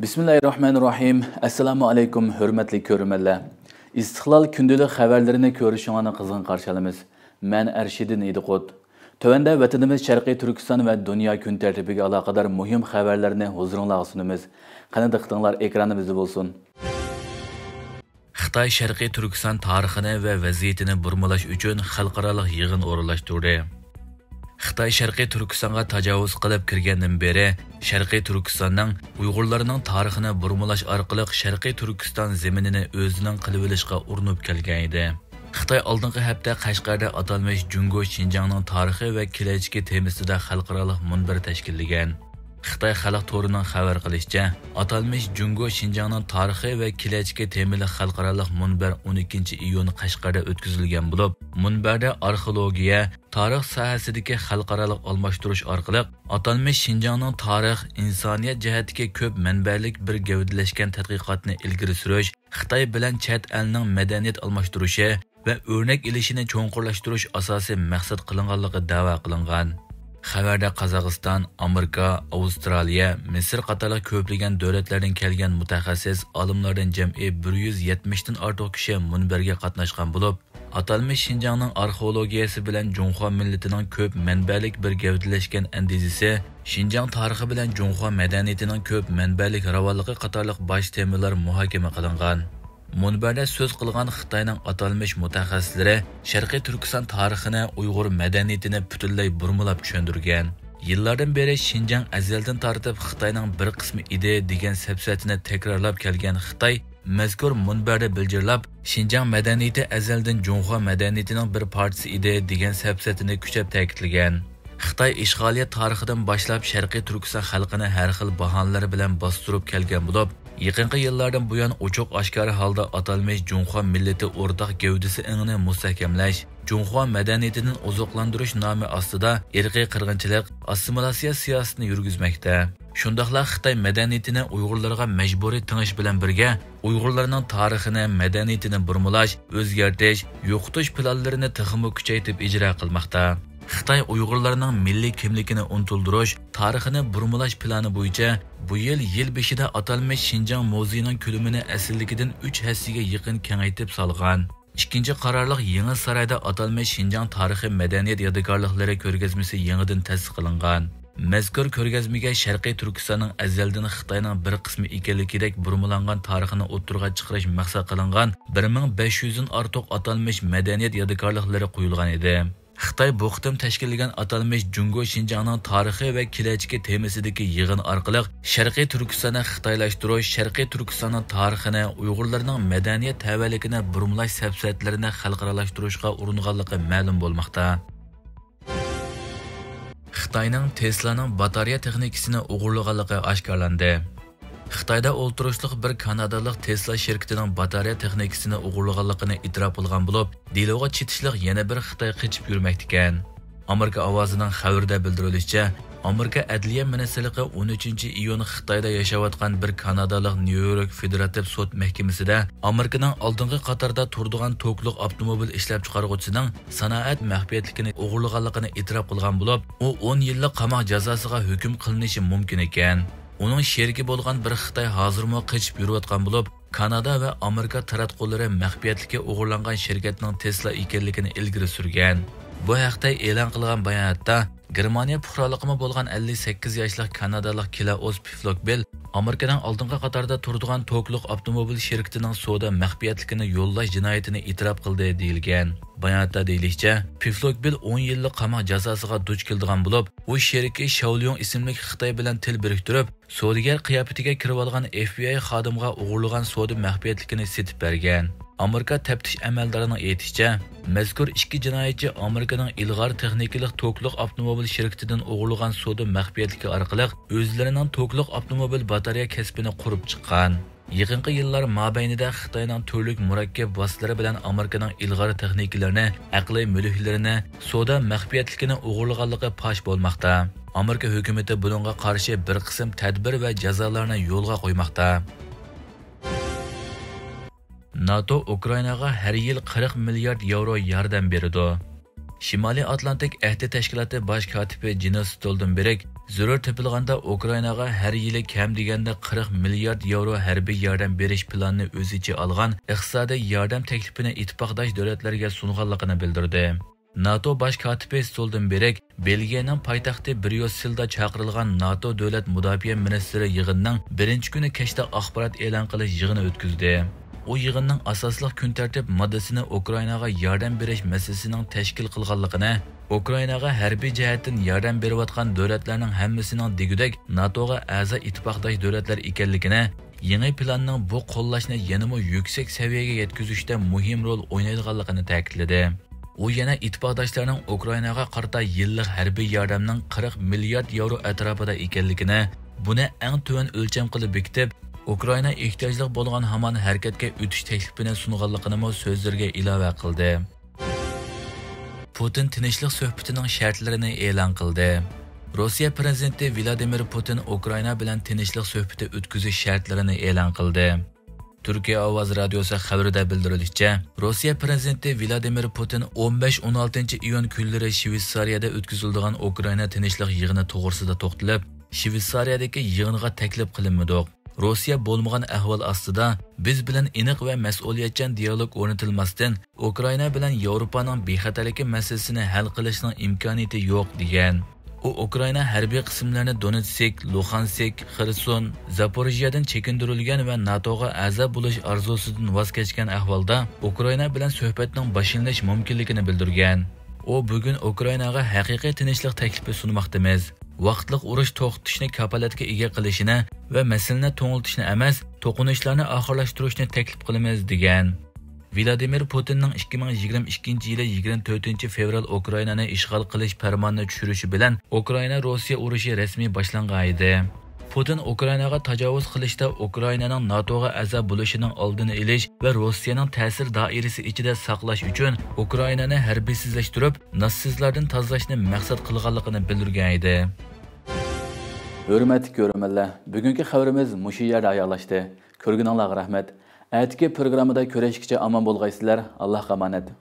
Bismillahirrahmanirrahim. Assalamu alaykum hörmətli görürmənlər. İstiqlal gündəlik xəbərlərini görüşünüzə qızğın qarşılamız. Mən Ərşidin İdiqot. Tövəndə vətənimiz Şərqi Türkistan və dünya gün tərtibinə əlaqədar mühim xəbərlərini huzurunuza sunumuz. Qani diqqətinizlər ekranımızda olsun. Xitay Şərqi Türkistan tarixini və vəziyyətini burmalaş üçün xalqaralıq yığın orunlaşdırdı. Xitoy Sharqiy Turkistonga tajovuz qilib kirgandan beri Sharqiy Turkistonning Uyg'urlarning tarixini burmalash orqali Sharqiy Turkiston zaminini o'zining qilib olishga urinib kelgan edi. Xitoy oldingi hafta Qashqarda atalmish Jungo Xinjiangning tarixi va kelajagi temasida xalqaro munbir tashkillagan. Xitoy xalq to'rining xabar qilishicha, atalmish Jungo shinjongning tarixi va kelajagi temali xalqaro munbar 12 iyun Qashqarda o'tkazilgan bo'lib, munbarda arxeologiya, tarix sohasidagi xalqaro almashtirish orqali atalmish shinjongning tarix, insoniyat jihatiga ko'p manbalik bir gavdalashgan tadqiqotni ilgari surish, Xitoy bilan chet elning madaniyat almashtirishi va o'rnak ilishini cho'nqurlashtirish asosiy maqsad qilinganligi da'vo qilingan. Xabarda Qozog'iston, Amerika, Avstraliya, Misr qatorli ko'plagan davlatlardan kelgan mutaxassis olimlardan jam'i 170 dan ortiq kishi munbarga qatnashgan bo'lib, atalmish Xinjiangning arxeologiyasi bilan Junxo millatining ko'p manbalik bir gavdalashgan andizisi, Xinjiang tarixi bilan Junxo madaniyatining ko'p manbalik ravonligi qatorliq bosh temalar muhokama qilingan. Munbarda so'z qilgan Xitoyning atalmish mutaxassislari Sharqiy Turkiston tarixini, Uyg'ur madaniyatini butunlay burmulab tushundirgan. Yillardan beri Xinjiang azaldan tortib Xitoyning bir qismi edi degan safsatini takrorlab kelgan Xitoy mazkur munbarda bildirlab Xinjiang madaniyati azaldan Junxo madaniyatining bir partisi edi degan safsatini kuchab ta'kidlagan. Xitoy ishg'oliyat tarixidan boshlab Sharqiy Turkiston xalqini har xil bahonalar bilan bostirib kelgan bo'lib, Yaqinqi yillardan buyon ochiq oshkora holda atalmish Junxo millati o'rtaq gavdisi ingini mustahkamlash, Junxo madaniyatining oziqlantirish nomi ostida irqiy qirg'inchilik, assimilyatsiya siyosatini yurgizmoqda. Shundaqla Xitoy madaniyatini Uyg'urlarga majburiy tingish bilan birga Uyg'urlarning tarixini, madaniyatini burmulash, o'zgartirish, yo'qotish planlarini texmo kuchaytirib ijro qilmoqda. Xitoy Uyg'urlarning milliy kimligini unutuldirish, tarixini burmalash plani bo'yicha bu yil yil beshida atalmish Xinjiang muzeyining ko'lamini asligidan 3 hassiga yaqin kengaytib solgan. Ikkinchi qarorliq Yangi saroyda atalmish Xinjiang tarixi madaniyat yodgorliklari ko'rgazmasi yangidan tasdiqlangan. Mazkur ko'rgazmaga Sharqiy Turkistonning azaldan Xitoyning bir qismi ekanligidek burmalangan tarixini o'ttirg'a chiqarish maqsad qilingan 1500 dan ortiq atalmish madaniyat yodgorliklari edi. Xitoy bu qitim tashkillagan atalmish Jungo Xinjiangning tarixi va kelajagi temasidagi yig'in orqali Sharqiy Turkistonni xitoylashtirish, Sharqiy Turkistonning tarixini, Uyg'urlarning madaniyat tavalligini burmlash safsatlarini xalqaralashtirishga uringanligi ma'lum bo'lmoqda. Xitoyning Tesla'ning batareya texnikasini o'g'irlaganligi oshkorlandi. Xitoyda o'ltirishliq bir kanadalik Tesla shirkatining batareya texnikasini o'g'irlaganligini e'tirof qilgan bo'lib, deloga chetishliq yana bir Xitoy qichib yurmoqda ekan. Amerika ovozining xabarida bildirilishicha, Amerika Adliya ministrligi 13 iyun Xitoyda yashayotgan bir kanadalik nyu York Federativ sud mahkamasida Amerikaning oldingi qatorda turdigan tokliq avtomobil ishlab chiqaruvchisining sanoat maxfiyatligini o'g'irlaganligini e'tirof qilgan bo'lib, u 10 yillik qamoq jazosiga hukm qilinishi mumkin ekan. Uning sherigi bo'lgan bir Xitoy hozirmi qochib yurayotgan bo'lib, Kanada va Amerika taratqullari maxfiyatligi o'g'irlangan shirkatning Tesla ekanligini ilgari surgan. Bu haqda e'lon qilgan bayonotda Germaniya fuqaroliqimi bo'lgan 58 yoshli kanadalik Klaus Piflokbel Amerikaning oldingi qatorda turadigan tokliq avtomobil shirkatining savdo maxfiyatligini yo'llash jinoyatini e'tirof qildi deyilgan. Bayonotda deyilishicha, piflokbil 10 yillik qamoq jazosiga duch keldigan bo'lib, u sheriki Shaolyong ismli Xitoy bilan til biriktirib, sodigar qiyofatiga kirib olgan FBI xodimga o'g'irlagan savdo maxfiyatligini setib bergan. Amerika taftish amaldorining aytishicha, mazkur ikki jinoyatchi Amerikaning ilg'or texnikalik tokliq avtomobil shirkatidan o'g'irlagan savdo maxfiyatligi orqali o'zlarining tokliq avtomobil batareya kasbini qurib chiqqan. Yaqinqi yillar mobaynida Xitoyning turli murakkab vositalari bilan Amerikaning ilg'or texnikalarini, aqliy mulklarini, soda maxfiyatligini o'g'irlaganligi fosh bo'lmoqda. Amerika hukumatı buningga qarshi bir qism tadbir va jazolarni yo'lga qo'ymoqda. NATO Ukrainaga har yil 40 milliard yevro yordam beradi. Shimoliy Atlantik ahdi tashkiloti bosh kotibi Jens Stoltenberg zarur topilganda Ukrainaga har yili kam deganda 40 milliard yevro harbiy yordam berish planini o'z ichiga olgan iqtisodiy yordam taklifini ittifoqdosh davlatlarga sunganligini bildirdi. NATO bosh kotibi Stoltenberg Belgiyaning poytaxti Bryusselda chaqirilgan NATO davlat mudofaa ministri yig'inining birinchi kuni kechda axborot e'lon qilish yig'ini o'tkazdi. U yig'inning asosliq kun tartib moddasini Ukrainaga yordam berish masalasining tashkil qilganligini, Ukrainaga harbiy jihatdan yordam berayotgan davlatlarning hammasining degudak NATOga a'zo ittifoqdosh davlatlar ekanligini, yangi planning bu qo'llashni yanama yuksak saviyaga yetkazishda muhim rol o'ynaydiganligini ta'kidladi. u yana ittifoqdoshlarning Ukrainaga qarta yillik harbiy yordamning 40 milliard yevro atrofida ekanligini, buni eng tuvan o'lcham qilib bekitib, Ukraina ehtiyojliq bo'lgan hamon harakatga o'tish taklifini sunganligini so'zlarga ilova qildi. Putin tinchlik suhbatining shartlarini e'lon qildi. Rossiya prezidenti Vladimir Putin Ukraina bilan tinchlik suhbati o'tkazish shartlarini e'lon qildi. Turkiya ovoz radiosi xabarida bildirilishicha, Rossiya prezidenti Vladimir Putin 15-16 iyun kunlari Shveysariyada o'tkaziladigan Ukraina tinchlik yig'ini to'g'risida to'xtalib, Shveysariyadagi yig'inga taklif qilinmadi. Rossiya bo'lmagan ahvol ostida biz bilan aniq va mas'uliyatchan dialog o'rnatilmasdan Ukraina bilan Yevropaning bexatarligi masalasini hal qilishning imkoniyati yo'q degan. U Ukraina harbiy qismlarini Donetsk, Luhansk, Xerson, Zaporojyedan chekindirilgan va NATOga a'zo bo'lish orzusidan voz kechgan ahvolda Ukraina bilan suhbatning boshlanish mumkinligini bildirgan. U bugun Ukrainaga haqiqiy tinchlik taklifi sunmoqdamiz. Vaqtliq urush to'xtatishni kapolatga ega qilishini va masalani to'ngiltishni emas, to'qinishlarni oxirlashtirishni taklif qilamiz degan. Vladimir Putinning 2022 yili 24 fevral Ukrainani ishg'ol qilish farmonini tushirishi bilan Ukraina Rossiya urushi rasmiy boshlangan edi. Putin Ukrainaga tajovuz qilishda Ukrainaning NATOga a'zo bo'lishining oldini olish va Rossiyaning ta'sir doirasi ichida saqlash uchun Ukrainani harbiysizlashtirib, natsistlardan tozalashni maqsad qilganligini bildirgan edi. Hörmətli görürmənlər, bugünkü xəbərimiz məşə yerdə ayaqlaşdı. Görgünənlərə rəhmət. Ətki proqramında görüşkəcə aman bolğaysızlar. Allah'a əmanət.